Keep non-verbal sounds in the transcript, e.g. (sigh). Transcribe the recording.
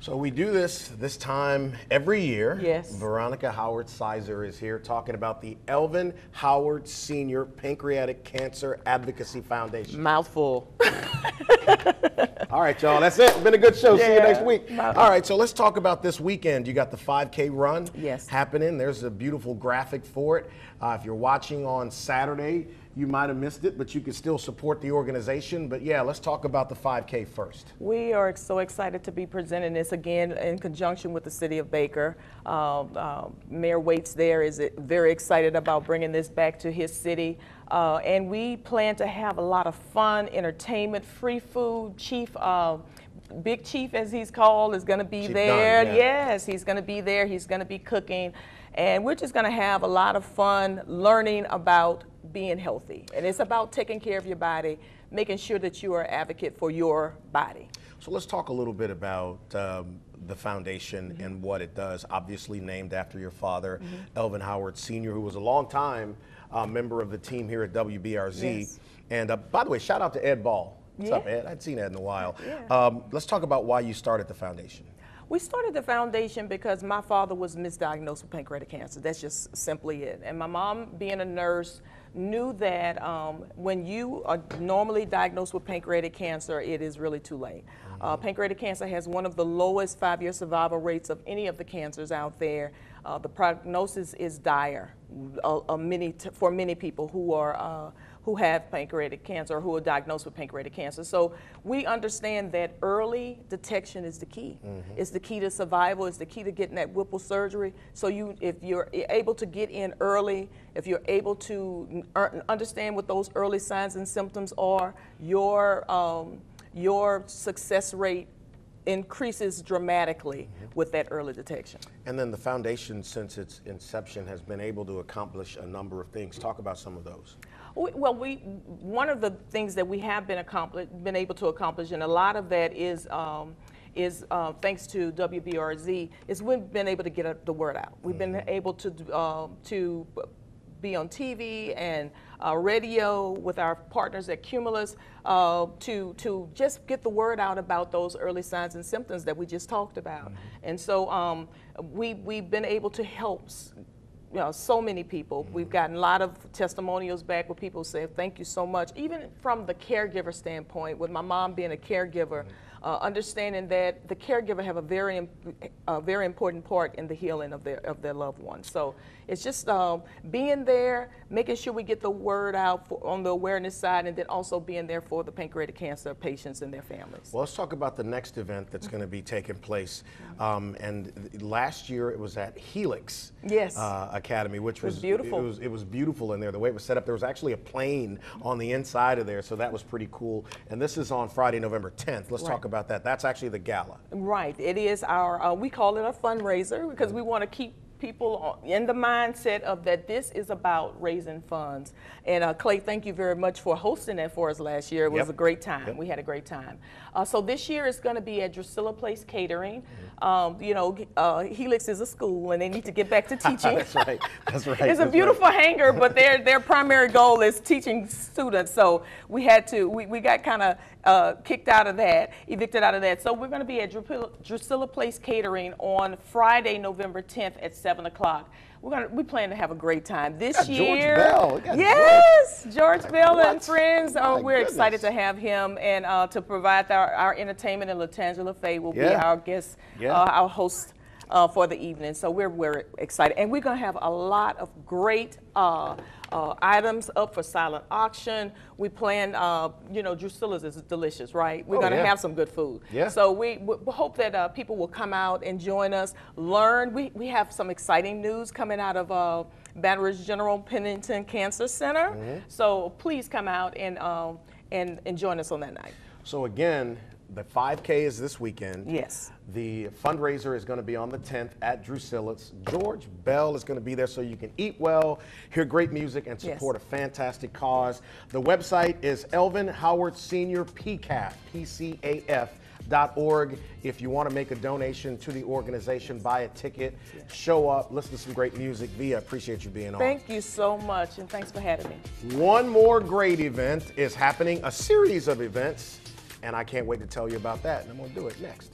So we do this this time every year. Yes. Veronica Howard Sizer is here talking about the Elvin Howard Senior Pancreatic Cancer Advocacy Foundation. Mouthful. (laughs) All right, y'all. That's it. Been a good show. See you next week. All right. So let's talk about this weekend. You got the 5K run. Yes. Happening. There's a beautiful graphic for it. Uh, if you're watching on Saturday, you might have missed it, but you can still support the organization. But yeah, let's talk about the 5K first. We are so excited to be presenting this again in conjunction with the City of Baker. Uh, uh, Mayor Waites there is very excited about bringing this back to his city. Uh, and we plan to have a lot of fun, entertainment, free food. Chief, uh, Big Chief, as he's called, is going to be Chief there. Dunn, yeah. Yes, he's going to be there. He's going to be cooking. And we're just going to have a lot of fun learning about being healthy. And it's about taking care of your body, making sure that you are an advocate for your body. So let's talk a little bit about um, the foundation Mm-hmm. and what it does. Obviously named after your father, Elvin Howard Sr., who was a long time uh, member of the team here at WBRZ. Yes. And uh, by the way, shout out to Ed Ball. What's up, Ed? I would seen Ed in a while. Yeah. Um, let's talk about why you started the foundation. We started the foundation because my father was misdiagnosed with pancreatic cancer. That's just simply it. And my mom, being a nurse, knew that um, when you are normally diagnosed with pancreatic cancer, it is really too late. Uh, pancreatic cancer has one of the lowest five year survival rates of any of the cancers out there. Uh, the prognosis is dire uh, uh, many t- for many people who are. Who have pancreatic cancer or who are diagnosed with pancreatic cancer. So we understand that early detection is the key. It's the key to survival. It's the key to getting that Whipple surgery. So you, if you're able to get in early, if you're able to er- understand what those early signs and symptoms are, your um, your success rate increases dramatically with that early detection. And then the foundation, since its inception, has been able to accomplish a number of things. Talk about some of those. We- Well, we one of the things that we have been been able to accomplish, and a lot of that is um, is uh, thanks to WBRZ, is we've been able to get uh, the word out. We've been able to um, to be on TV and uh, radio with our partners at Cumulus uh, to to just get the word out about those early signs and symptoms that we just talked about. And so um, we we've been able to help you know, so many people. We've gotten a lot of testimonials back where people say, thank you so much. Even from the caregiver standpoint, with my mom being a caregiver, uh, understanding that the caregiver have a very, very important part in the healing of their, of their loved one. So it's just um, being there, making sure we get the word out for, on the awareness side, and then also being there for the pancreatic cancer patients and their families. Well, let's talk about the next event that's going to be taking place. Um, and last year it was at Helix Yes. uh, Academy, which was, was beautiful. It was, it was beautiful in there. The way it was set up, there was actually a plane on the inside of there, so that was pretty cool. And this is on Friday, November 10th. Let's talk about that. That's actually the gala. Right. It is our, uh, we call it a fundraiser because we want to keep people on- in the mindset of that this is about raising funds. And uh, Clay, thank you very much for hosting that for us last year. It was Yep. a great time. Yep. We had a great time. Uh, so this year is going to be at Drusilla Place Catering. Mm-hmm. Um, you know, uh, Helix is a school and they need to get back to (laughs) teaching. That's right. That's right. It's a That's right. beautiful hangar, but their their primary goal is teaching students. So we had to we, we got kind of uh, kicked out of that, evicted out of that. So we're going to be at Drusilla, Place Catering on Friday, November 10th at seven o'clock. We're gonna we plan to have a great time this got George year. Bell. Yes, George Bell and friends. My Oh, we're excited to have him and uh, to provide our, our entertainment. And Latangela Faye will be our guest, Yeah. uh, our host uh, for the evening. So we're we're excited, and we're gonna have a lot of great uh, uh, items up for silent auction. We plan, uh, you know, Drusilla's is delicious, right? We're Oh, gonna yeah. have some good food. Yeah. So we, we hope that uh, people will come out and join us, learn. We we have some exciting news coming out of. Uh, Baton Rouge General Pennington Cancer Center. Mm-hmm. So please come out and, um, and and join us on that night. So again, the 5K is this weekend. Yes. The fundraiser is going to be on the 10th at Drusilla's. George Bell is going to be there so you can eat well, hear great music, and Yes. support a fantastic cause. The website is Elvin Howard Senior PCAF, P-C-A-F dot org. If you want to make a donation to the organization, buy a ticket, show up, listen to some great music. Via, appreciate you being on. Thank you so much, and thanks for having me. One more great event is happening, a series of events, and I can't wait to tell you about that, and I'm to do it next.